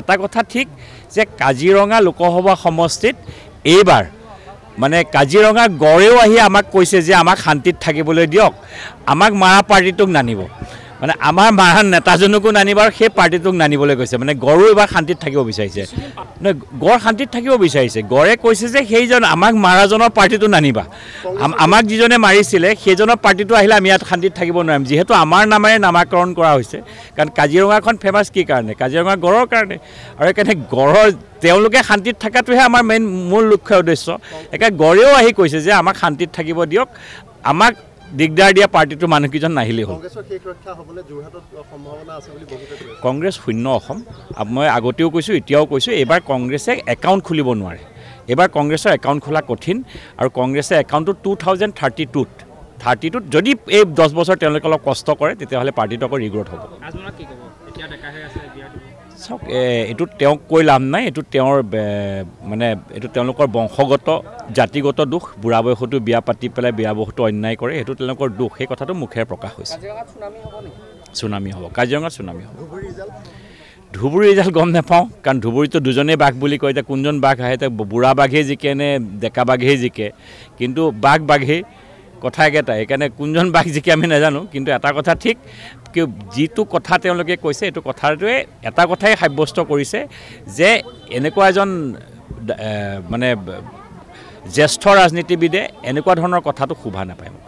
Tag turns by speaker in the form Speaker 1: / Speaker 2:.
Speaker 1: এটা কথা ঠিক যে কাজিৰঙা লোকসভা সমষ্টিত এইবাৰ মানে কাজিৰঙা গড়েও আহি আমাক কৈছে যে আমাক শান্তিত থাকিবলৈ দিয়ক। আমাক মাৰা পাৰ্টিটোক নানিব। মানে আমাৰ মাৰা নেতাজনকো নানিব আৰু সেই পাৰ্টিটোক নানিবলৈ কৈছে। মানে গড়ো এইবাৰ শান্তিত থাকিব বিচাৰিছে। গড় শান্তিত থাকিব বিচাৰিছে। গড়ে কৈছে যে সেইজন আমাক মাৰাজনৰ পাৰ্টিটো নানিবা। আম- আমাক যিজনে মাৰিছিলে সেইজনৰ পাৰ্টিটো আহিলে আমি ইয়াত শান্তিত থাকিব নোৱাৰিম। যিহেতু আমাৰ নামেৰে নামাকৰণ কৰা হৈছে। কাৰণ কাজিৰঙাখন ফেমাছ কি কাৰণে? কাজিৰঙা গড়ৰ কাৰণে। আৰু সেইকাৰণে গড়ৰ তেওঁলোকে শান্তিত থকাটোহে আমাৰ মেইন মূল লক্ষ্য উদ্দেশ্য। সেইকাৰণে গড়েও আহি কৈছে যে আমাক শান্তিত থাকিব দিয়ক। আমাক দিগদাৰ দিয়া পাৰ্টিটোৰ মানুহকেইজন নাহিলেই হ'ল। কংগ্ৰেছ শূন্য অসম। মই আগতেও কৈছোঁ এতিয়াও কৈছোঁ এইবাৰ কংগ্ৰেছে একাউণ্ট খুলিব নোৱাৰে। এইবাৰ কংগ্ৰেছৰ একাউণ্ট খোলা কঠিন আৰু কংগ্ৰেছে একাউণ্টটো টু থাউজেণ্ড থাৰ্টি টুত থাৰ্টি টুত যদি এই দহ বছৰ তেওঁলোকে অলপ কষ্ট কৰে তেতিয়াহ'লে পাৰ্টিটো আকৌ ৰিগ্ৰ'ট হ'ব। চাওক এইটো তেওঁক কৈ লাভ নাই এইটো তেওঁৰ মানে এইটো তেওঁলোকৰ বংশগত জাতিগত দুখ বুঢ়া বয়সতো বিয়া পাতি পেলাই বিয়া বয়সতো অন্যায় কৰে সেইটো তেওঁলোকৰ দুখ সেই কথাটো মুখেৰে প্ৰকাশ হৈছে।
Speaker 2: চুনামি হ'ব
Speaker 1: কাজিৰঙাত চুনামি হ'ব।
Speaker 3: ধুবুৰী ৰিজাল্ট
Speaker 1: গম নাপাওঁ কাৰণ ধুবুৰীতো দুজনেই বাঘ বুলি কয় এতিয়া কোনজন বাঘ আহে এতিয়া বুঢ়া বাঘেই জিকে নে ডেকা বাঘেই জিকে কিন্তু বাঘ বাঘেই কথা একেটাই সেইকাৰণে কোনজন বাঘ জিকে আমি নাজানো কিন্তু এটা কথা ঠিক যিটো কথা তেওঁলোকে কৈছে এইটো কথাটোৱে এটা কথাই সাব্যস্ত কৰিছে যে এনেকুৱা এজন মানে জ্যেষ্ঠ ৰাজনীতিবিদে এনেকুৱা ধৰণৰ কথাটো শোভা নাপায় মোক।